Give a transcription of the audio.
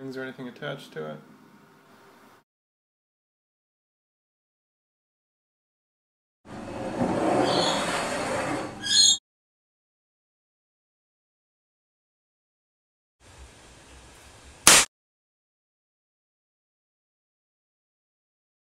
Is there anything attached to it?